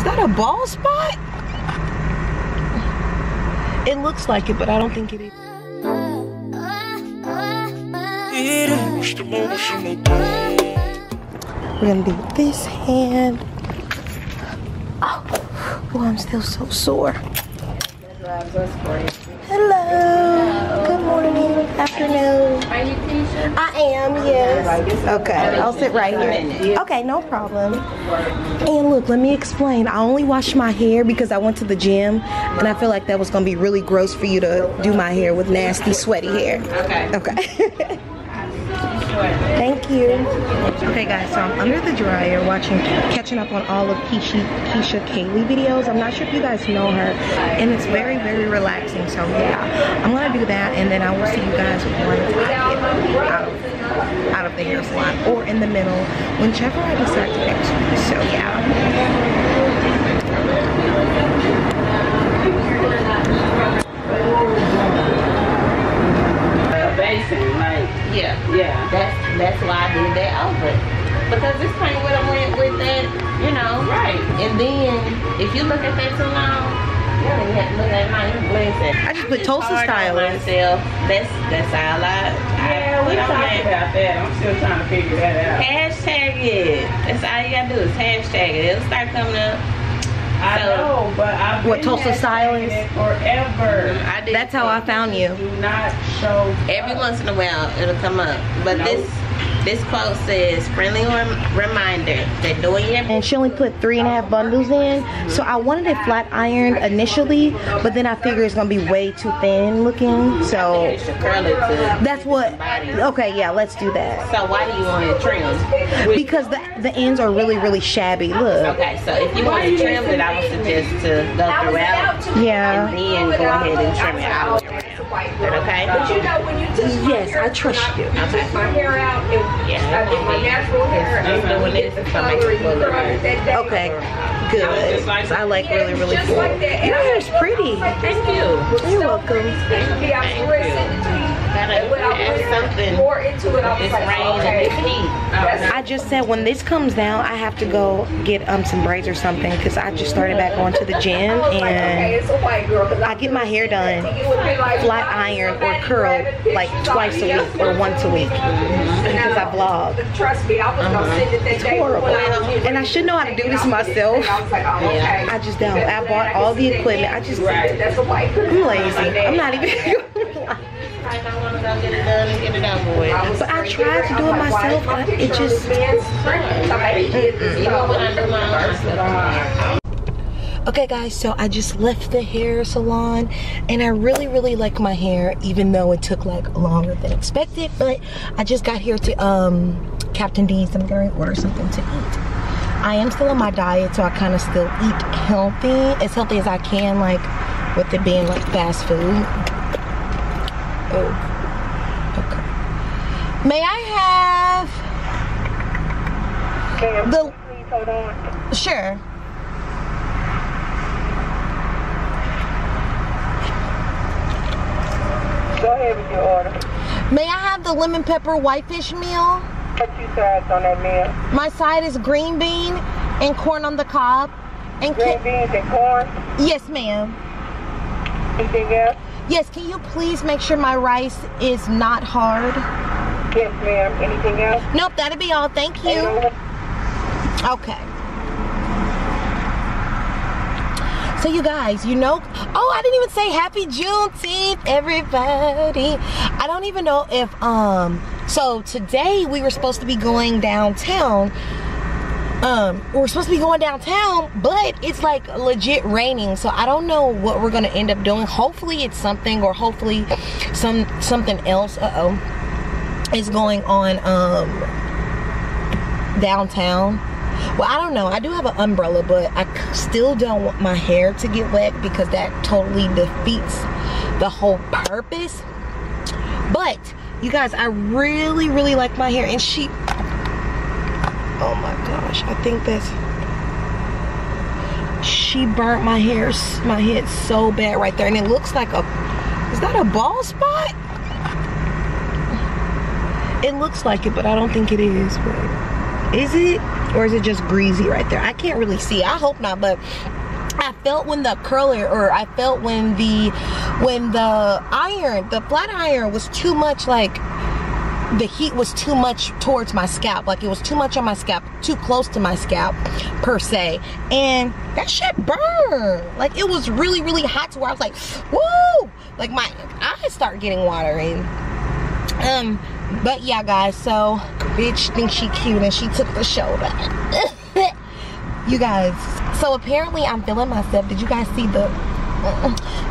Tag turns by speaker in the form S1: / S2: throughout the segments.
S1: Is that a ball spot? It looks like it, but I don't think it is. We're gonna do this hand. Oh, oh I'm still so sore. Hello. Good morning, afternoon.
S2: Are you Keisha?
S1: I am, yes. Okay, I'll sit right here. Okay, no problem. And look, let me explain. I only wash my hair because I went to the gym and I feel like that was gonna be really gross for you to do my hair with nasty, sweaty hair.
S2: Okay.
S1: Okay. Thank you. Okay guys, so I'm under the dryer watching, catching up on all of Keisha, Keisha Kaylee videos. I'm not sure if you guys know her and it's very, very relaxing. So yeah, I'm gonna do that and then I will see you guys once I get out of, out of the hair salon or in the middle, whichever I decide to go to. So yeah.
S3: basin, like,
S2: Yeah.
S3: yeah.
S2: That's that's why I did that over. Because this kind of what I went with that, you know.
S3: Right.
S2: And then if you look at that too long, you don't even have to look at my influencer.
S1: I just put Tulsa
S2: hard on
S1: stylist.
S2: myself. That's that's all I, I
S3: Yeah, we
S2: put on
S3: talked
S2: that.
S3: about that. I'm still trying to figure that out.
S2: Hashtag it. That's all you gotta do is hashtag it. It'll start coming up.
S3: I
S2: So-
S3: know, but I've
S1: What,
S3: been
S1: Tulsa
S3: hashtagging
S1: stylist?
S3: it forever.
S2: Mm, I did
S1: That's how I found you.
S3: Do not show
S2: Every
S3: up.
S2: once in a while it'll come up. But
S3: Nope.
S2: this this quote says friendly rem- reminder that doing your
S1: and she only put three and a half bundles in. So I wanted it flat ironed initially, but then I figure it's gonna be way too thin looking. So
S2: you should curl it to
S1: that's what. Okay, yeah, let's do that.
S2: So why do you want it trimmed?
S1: Because the the ends are really really shabby. Look.
S2: Okay, so if you want to trim it, I would suggest to go throughout
S1: Yeah.
S2: and then go ahead and trim it all the way around. Is that okay?
S4: But you know, when you touch my
S1: Yes, I trust you.
S4: when I took my hair out, it,
S2: Yeah,
S4: I get my natural hair.
S2: Just doing this to make it look
S4: curl it
S2: good.
S4: that day.
S1: Okay. Good. I like really really
S4: Just
S1: full.
S4: like that.
S1: Your hair's pretty.
S2: Thank you.
S1: You're welcome.
S4: Especially I was ready to send it to you.
S2: Gotta
S4: I
S2: add something.
S4: more into it, I was
S2: This
S4: like, okay.
S2: this
S1: I just said when this comes down, I have to go get um some braids or something because I just started back going to the gym
S4: I like, okay,
S1: and
S4: it's a white girl. 'cause
S1: I get my hair done
S4: think it would be like,
S1: flat iron or curled
S4: grabbing
S1: like twice a week or once a week because I vlog.
S4: But Trust me, I was gonna send it that
S1: It's
S4: day.
S1: horrible.
S4: I
S1: And I should know how to do this myself.
S4: I was like, oh, okay.
S1: I just don't. I bought all the equipment. I just
S4: Right. That's a white girl.
S1: I'm lazy. I'm not even. But I tried to do it myself, but it just. Okay guys, so I just left the hair salon and I really, really like my hair even though it took like longer than expected. But I just got here to um Captain D's. I'm going to order something to eat. I am still on my diet, so I kind of still eat healthy, as healthy as I can, like with it being like fast food. Oh, okay. May I have the?
S4: Please hold on.
S1: Sure.
S4: Go ahead with your order.
S1: May I have the lemon pepper whitefish meal?
S4: Put two sides on that meal.
S1: My side is green bean and corn on the cob. And
S4: Green beans and corn.
S1: yes, ma'am.
S4: Anything else?
S1: Yes, can you please make sure my rice is not hard?
S4: Yes, ma'am. Anything else?
S1: Nope, that'll be all. Thank you. Okay. So you guys, you know, oh, I didn't even say happy Juneteenth, everybody. I don't even know if, um, so today we were supposed to be going downtown. Um, we're supposed to be going downtown, but it's like legit raining, so I don't know what we're gonna end up doing. Hopefully it's something, or hopefully some something else. Uh oh, is going on um downtown. Well, I don't know. I do have an umbrella, but i still don't want my hair to get wet because that totally defeats the whole purpose. But you guys, I really, really like my hair, and she. Oh my gosh, I think that's. She burnt my hair, my head so bad right there, and it looks like a. Is that a ball spot? It looks like it, but I don't think it is. But is it? Or is it just greasy right there? I can't really see. I hope not, but I felt when the curler or I felt when the when the iron, the flat iron was too much like the heat was too much towards my scalp. Like it was too much on my scalp, too close to my scalp per se. And that shit burned. Like it was really, really hot to where I was like, woo! Like my eyes start getting watery. Um, but yeah, guys, so bitch thinks she cute and she took the shoulder. you guys, so apparently I'm feeling myself. Did you guys see the,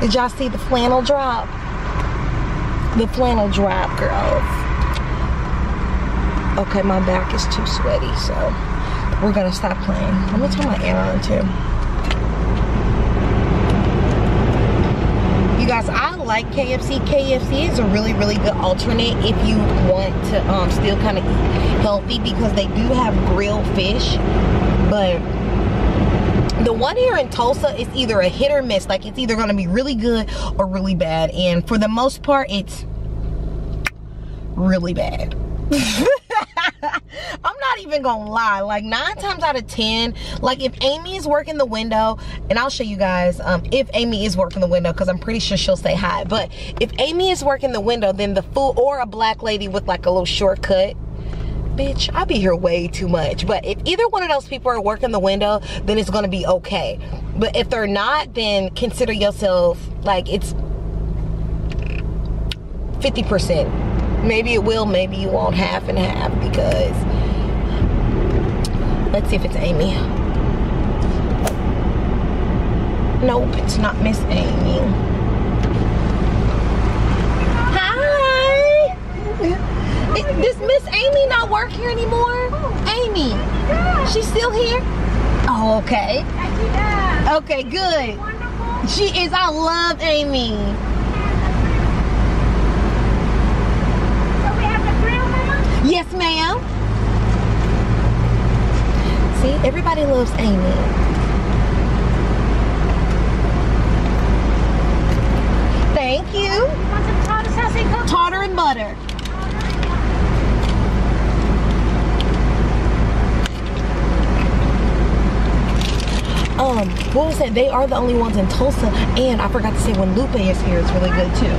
S1: did y'all see the flannel drop? The flannel drop, girls. Okay, my back is too sweaty, so we're gonna stop playing. Let me turn my air on too. You guys, I like KFC. KFC is a really, really good alternate if you want to um, still kind of eat healthy because they do have grilled fish, but the one here in Tulsa is either a hit or miss. Like it's either gonna be really good or really bad. And for the most part, it's really bad. I'm not even gonna lie. Like nine times out of ten, like if Amy is working the window, and I'll show you guys um, if Amy is working the window because I'm pretty sure she'll say hi. But if Amy is working the window, then the food or a black lady with like a little shortcut. Bitch, I'll be here way too much. But if either one of those people are working the window, then it's gonna be okay. But if they're not, then consider yourself like it's 50%. Maybe it will, maybe you won't half and half because let's see if it's Amy. Nope, it's not Miss Amy. Hi! It- Does Miss Amy not work here anymore? Amy, she's still here? Oh, okay. Okay, good. She is. I love Amy. Yes, ma'am. See, everybody loves Amy. Thank you. Tartar and butter. Um, what was that? They are the only ones in Tulsa, and I forgot to say when Lupe is here, it's really good too.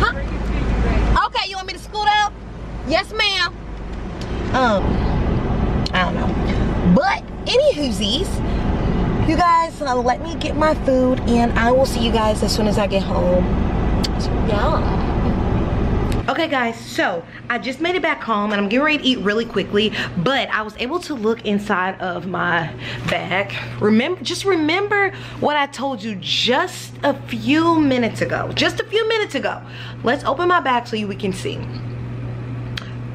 S1: Huh? Okay, you want me to scoot up? Yes, ma'am. Um, I don't know. But any whoosies, you guys, uh, let me get my food, and I will see you guys as soon as I get home. Yeah. Okay guys, so I just made it back home and I'm getting ready to eat really quickly, but I was able to look inside of my bag. Remember, just remember what I told you just a few minutes ago. Just a few minutes ago. Let's open my bag so you we can see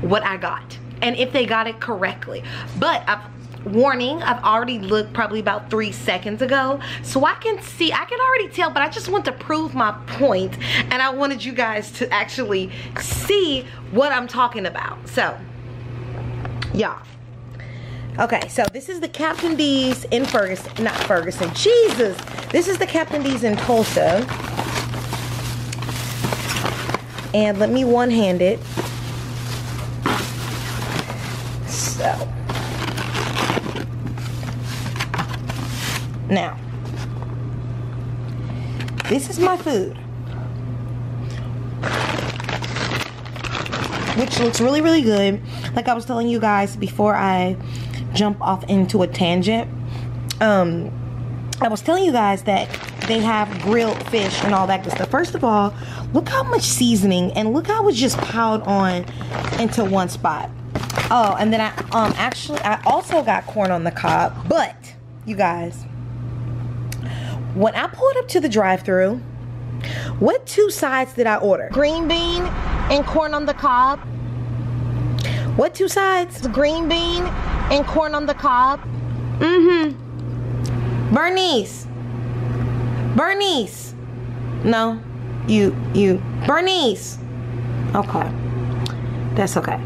S1: what I got and if they got it correctly. But I've warning i've already looked probably about three seconds ago so i can see i can already tell but i just want to prove my point and i wanted you guys to actually see what i'm talking about. So y'all. Okay so this is the captain d's in ferguson not ferguson jesus! This is the captain d's in tulsa. And let me one-hand it so Now, this is my food. Which looks really, really good. Like I was telling you guys before I jump off into a tangent. Um, I was telling you guys that they have grilled fish and all that good stuff. First of all, look how much seasoning and look how it's just piled on into one spot. Oh, and then I um actually I also got corn on the cob, but you guys, when I pulled up to the drive-through, what two sides did I order? Green bean and corn on the cob. What two sides? Green bean and corn on the cob. Mm-hmm. Bernice. Bernice. No. You, you. Bernice. Okay. That's okay.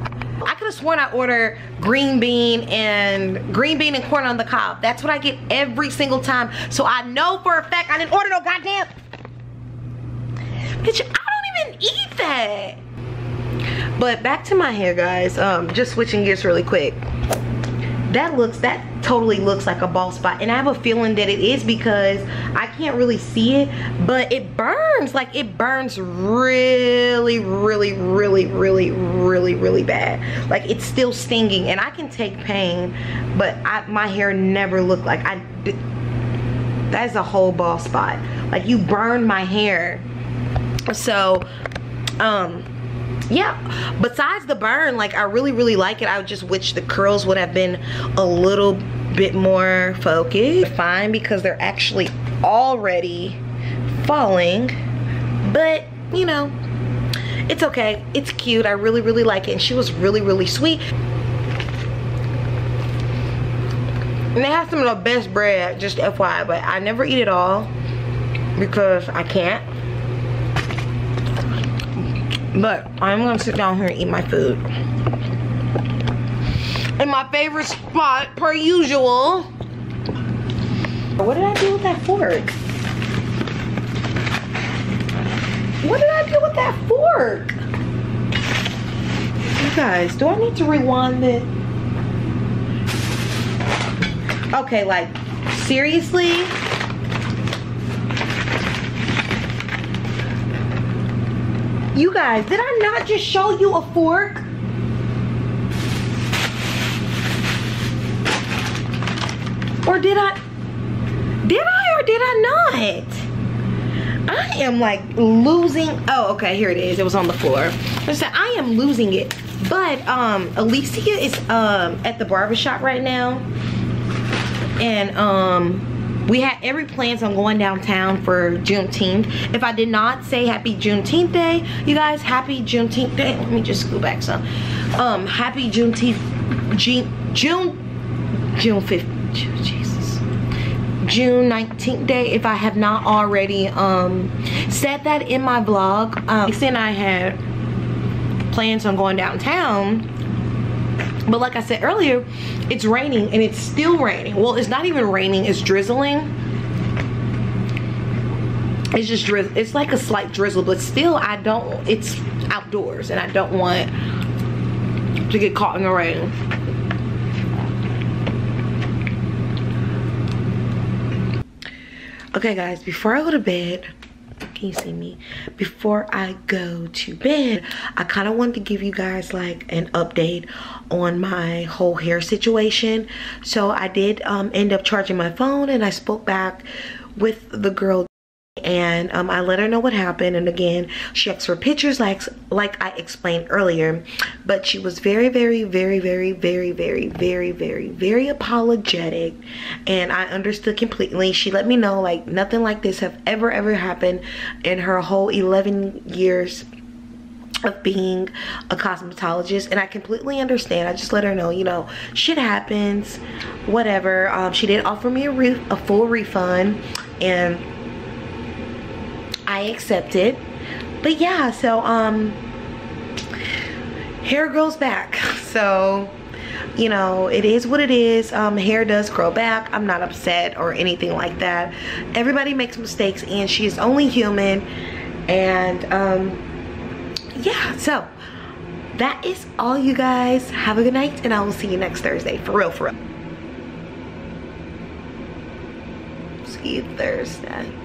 S1: Have sworn I ordered green bean and green bean and corn on the cob. That's what I get every single time. So I know for a fact I didn't order no goddamn. Bitch, I don't even eat that. But back to my hair, guys. Um, just switching gears really quick. That looks that totally looks like a bald spot and i have a feeling that it is because i can't really see it but it burns. Like it burns really really really really really really bad. Like it's still stinging and i can take pain but I, my hair never looked like i that's a whole bald spot like you burned my hair. So um yeah. Besides the burn like i really really like it. I just wish the curls would have been a little bit more focused. Fine because they're actually already falling. But you know it's okay. It's cute. I really really like it. And she was really really sweet. And they have some of the best bread just fyi but i never eat it all because i can't but I'm gonna sit down here and eat my food. In my favorite spot, per usual. What did I do with that fork? What did I do with that fork? You guys, do I need to rewind it? Okay, like, seriously? You guys, did I not just show you a fork? Or did I? Did I or did I not? I am like losing. Oh, okay, here it is. It was on the floor. I said I am losing it. But um, Alicia is um at the barbershop right now. And um we had every plans on going downtown for Juneteenth. If I did not say happy Juneteenth day, you guys, happy Juneteenth day. Let me just go back some. Um, happy Juneteenth, June, June, June 5th, Jesus. June 19th day if I have not already um, said that in my vlog. Um, and I had plans on going downtown but like I said earlier, it's raining and it's still raining. Well, it's not even raining, it's drizzling. It's just drizzle. It's like a slight drizzle, but still I don't, it's outdoors and I don't want to get caught in the rain. Okay guys, before I go to bed, me. Before i go to bed i kind of wanted to give you guys like an update on my whole hair situation. So i did um, end up charging my phone and i spoke back with the girl and um, I let her know what happened and again she asked for pictures like like I explained earlier. But she was very very very very very very very very very apologetic and I understood completely. She let me know like nothing like this have ever ever happened in her whole 11 years of being a cosmetologist and I completely understand. I just let her know you know shit happens whatever. Um, she did offer me a, a full refund and I accepted. But yeah, so um hair grows back. So you know it is what it is. Um hair does grow back. I'm not upset or anything like that. Everybody makes mistakes and she's only human. And um yeah so that is all you guys. Have a good night and i will see you next thursday. For real for real. See you thursday